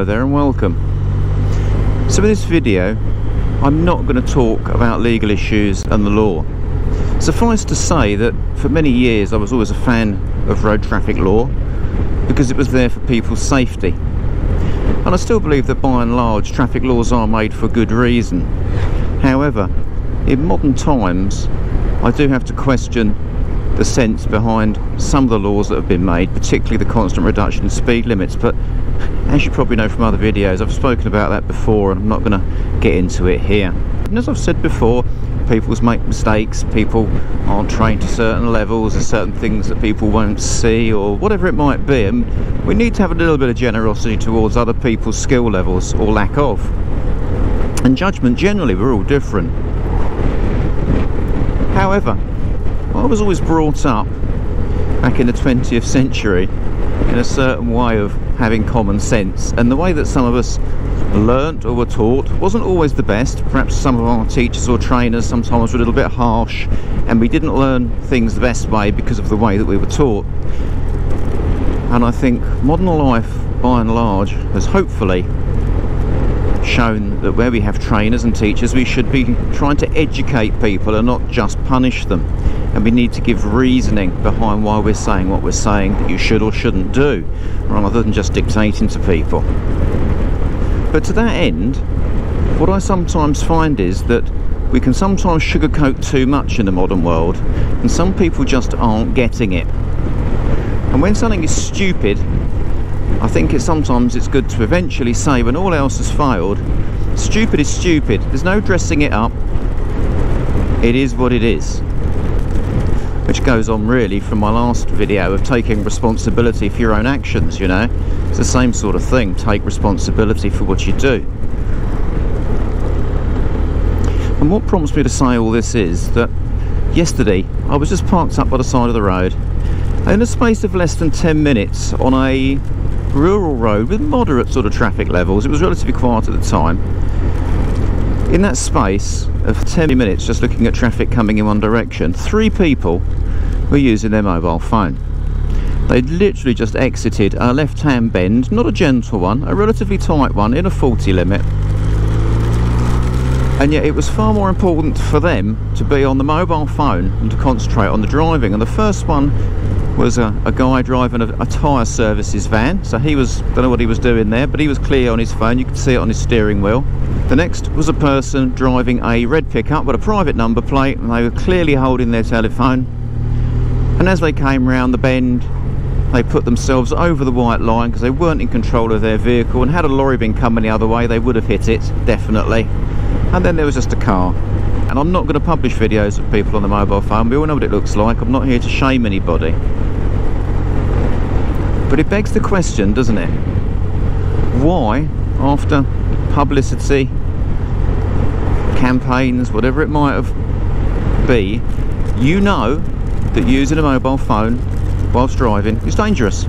Hello there and welcome. So in this video I'm not going to talk about legal issues and the law. Suffice to say that for many years I was always a fan of road traffic law because it was there for people's safety. And I still believe that by and large traffic laws are made for good reason. However, in modern times I do have to question the sense behind some of the laws that have been made, particularly the constant reduction in speed limits. But as you probably know from other videos, I've spoken about that before and I'm not going to get into it here. And as I've said before, people make mistakes, people aren't trained to certain levels, there's certain things that people won't see or whatever it might be. And we need to have a little bit of generosity towards other people's skill levels or lack of. And judgment, generally, we're all different. However, I was always brought up back in the 20th century in a certain way of having common sense. And the way that some of us learnt or were taught wasn't always the best. Perhaps some of our teachers or trainers sometimes were a little bit harsh and we didn't learn things the best way because of the way that we were taught. And I think modern life by and large has hopefully shown that where we have trainers and teachers we should be trying to educate people and not just punish them. And we need to give reasoning behind why we're saying what we're saying that you should or shouldn't do rather than just dictating to people. But to that end what I sometimes find is that we can sometimes sugarcoat too much in the modern world and some people just aren't getting it. And when something is stupid I think it sometimes it's good to eventually say when all else has failed stupid is stupid. There's no dressing it up. It is what it is. Which goes on really from my last video of taking responsibility for your own actions you know? It's the same sort of thing. Take responsibility for what you do. And what prompts me to say all this is that yesterday I was just parked up by the side of the road in a space of less than 10 minutes on a rural road with moderate sort of traffic levels. It was relatively quiet at the time. In that space of 10 minutes just looking at traffic coming in one direction, three people were using their mobile phone. They'd literally just exited a left-hand bend, not a gentle one, a relatively tight one in a 40 limit. And yet it was far more important for them to be on the mobile phone and to concentrate on the driving. And the first one was a, a guy driving a, a tyre services van. So he was don't know what he was doing there but he was clear on his phone. You could see it on his steering wheel. The next was a person driving a red pickup with a private number plate and they were clearly holding their telephone. And as they came round the bend they put themselves over the white line because they weren't in control of their vehicle and had a lorry been coming the other way they would have hit it definitely and then there was just a car and I'm not going to publish videos of people on the mobile phone we all know what it looks like I'm not here to shame anybody but it begs the question, doesn't it? Why, after publicity, campaigns, whatever it might have be, you know that using a mobile phone whilst driving is dangerous.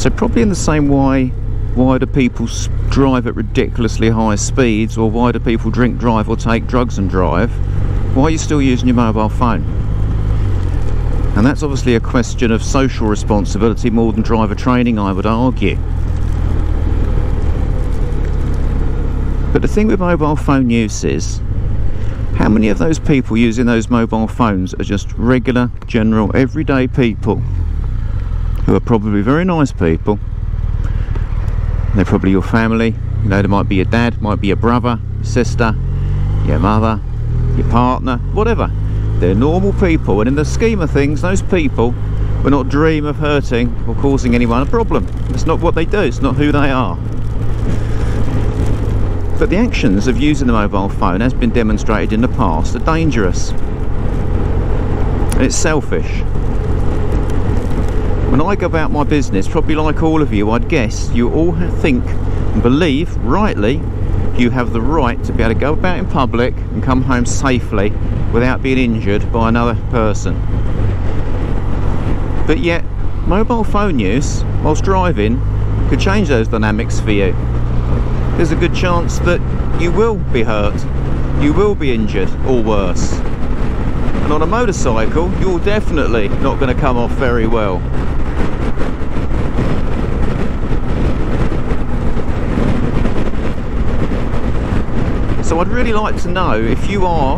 So probably in the same way, why do people drive at ridiculously high speeds or why do people drink, drive or take drugs and drive? Why are you still using your mobile phone? And that's obviously a question of social responsibility more than driver training, I would argue. But the thing with mobile phone use is, how many of those people using those mobile phones are just regular, general, everyday people who are probably very nice people. They're probably your family, you know, they might be your dad, might be your brother, sister, your mother, your partner, whatever. They're normal people, and in the scheme of things, those people will not dream of hurting or causing anyone a problem. It's not what they do, it's not who they are. But the actions of using the mobile phone, as been demonstrated in the past, are dangerous. And it's selfish. When I go about my business, probably like all of you, I'd guess you all think and believe, rightly, you have the right to be able to go about in public and come home safely without being injured by another person. But yet, mobile phone use whilst driving could change those dynamics for you. There's a good chance that you will be hurt, you will be injured or worse. And on a motorcycle, you're definitely not going to come off very well. I'd really like to know if you are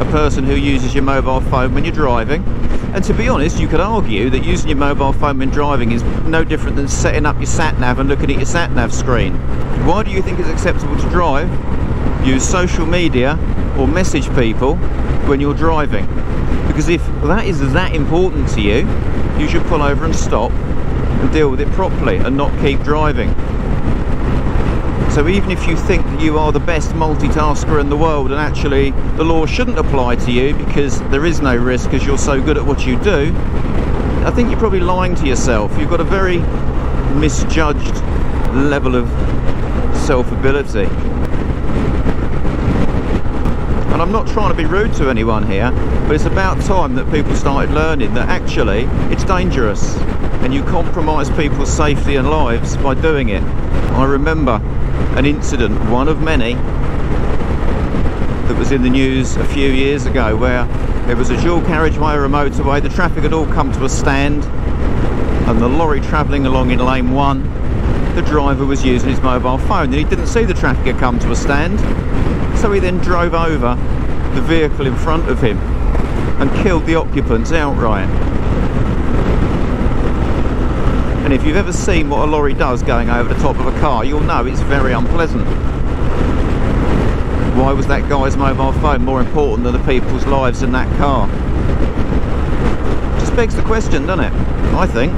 a person who uses your mobile phone when you're driving. And to be honest, you could argue that using your mobile phone when driving is no different than setting up your sat nav and looking at your sat nav screen. Why do you think it's acceptable to drive, use social media, or message people when you're driving? Because if that is that important to you, you should pull over and stop and deal with it properly and not keep driving. So even if you think that you are the best multitasker in the world and actually the law shouldn't apply to you because there is no risk because you're so good at what you do, I think you're probably lying to yourself. You've got a very misjudged level of self-ability. And I'm not trying to be rude to anyone here, but it's about time that people started learning that actually it's dangerous and you compromise people's safety and lives by doing it. I remember an incident, one of many, that was in the news a few years ago where there was a dual carriageway or a motorway, the traffic had all come to a stand and the lorry travelling along in lane one, the driver was using his mobile phone and he didn't see the traffic had come to a stand so he then drove over the vehicle in front of him and killed the occupants outright. And if you've ever seen what a lorry does going over the top of a car, you'll know it's very unpleasant. Why was that guy's mobile phone more important than the people's lives in that car? Just begs the question, doesn't it? I think.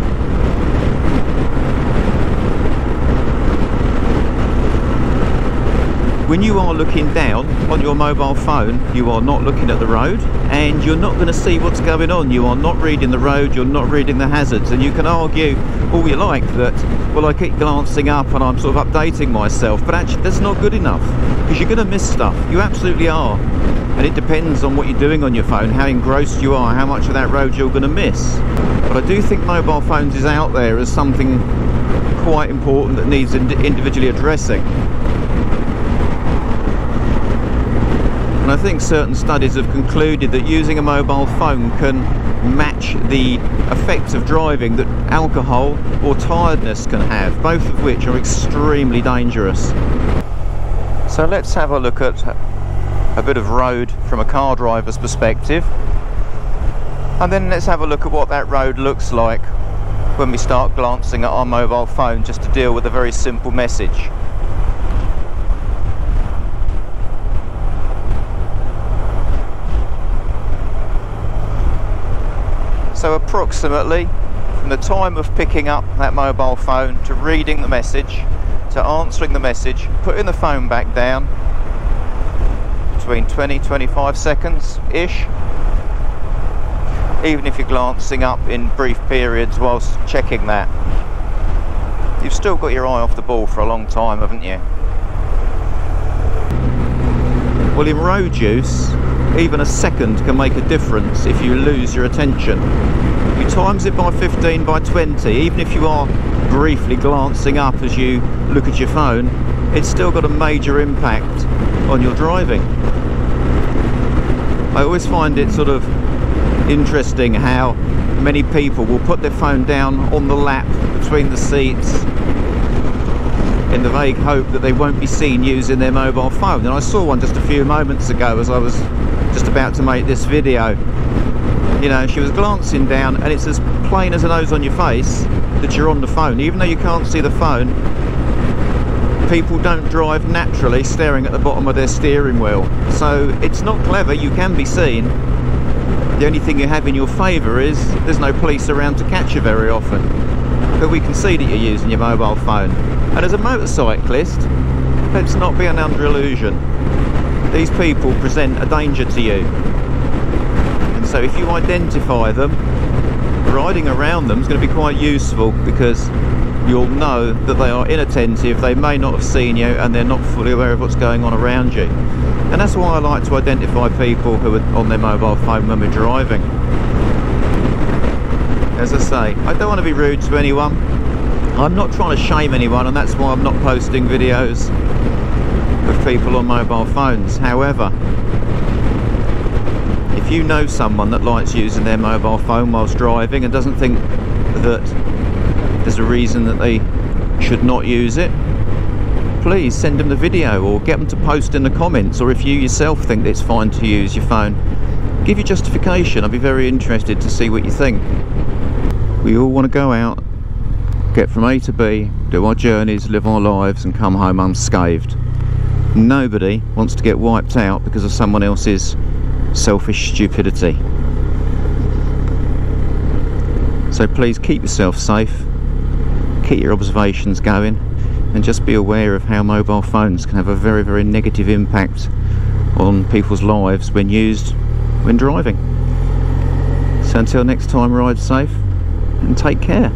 When you are looking down on your mobile phone you are not looking at the road and you're not going to see what's going on. You are not reading the road you're not reading the hazards and you can argue all you like that well I keep glancing up and I'm sort of updating myself but actually that's not good enough because you're going to miss stuff. You absolutely are. And it depends on what you're doing on your phone how engrossed you are how much of that road you're going to miss. But I do think mobile phones is out there as something quite important that needs individually addressing And I think certain studies have concluded that using a mobile phone can match the effects of driving that alcohol or tiredness can have, both of which are extremely dangerous. So let's have a look at a bit of road from a car driver's perspective. And then let's have a look at what that road looks like when we start glancing at our mobile phone just to deal with a very simple message. So approximately from the time of picking up that mobile phone to reading the message to answering the message, putting the phone back down, between 20-25 seconds ish. Even if you're glancing up in brief periods whilst checking that. You've still got your eye off the ball for a long time haven't you? Well in road use even a second can make a difference if you lose your attention. You times it by 15 by 20, even if you are briefly glancing up as you look at your phone, it's still got a major impact on your driving. I always find it sort of interesting how many people will put their phone down on the lap between the seats in the vague hope that they won't be seen using their mobile phone. And I saw one just a few moments ago as I was just about to make this video. You know, she was glancing down and it's as plain as a nose on your face that you're on the phone. Even though you can't see the phone, people don't drive naturally staring at the bottom of their steering wheel. So it's not clever, you can be seen. The only thing you have in your favour is there's no police around to catch you very often. But we can see that you're using your mobile phone. And as a motorcyclist, let's not be an under illusion. These people present a danger to you. And so if you identify them, riding around them is going to be quite useful because you'll know that they are inattentive, they may not have seen you and they're not fully aware of what's going on around you. And that's why I like to identify people who are on their mobile phone when we're driving. As I say, I don't want to be rude to anyone. I'm not trying to shame anyone and that's why I'm not posting videos people on mobile phones. However, if you know someone that likes using their mobile phone whilst driving and doesn't think that there's a reason that they should not use it, please send them the video or get them to post in the comments. Or if you yourself think it's fine to use your phone give your justification. I'd be very interested to see what you think. We all want to go out get from A to B do our journeys live our lives and come home unscathed nobody wants to get wiped out because of someone else's selfish stupidity. So please keep yourself safe keep your observations going and just be aware of how mobile phones can have a very very negative impact on people's lives when used when driving. So until next time ride safe and take care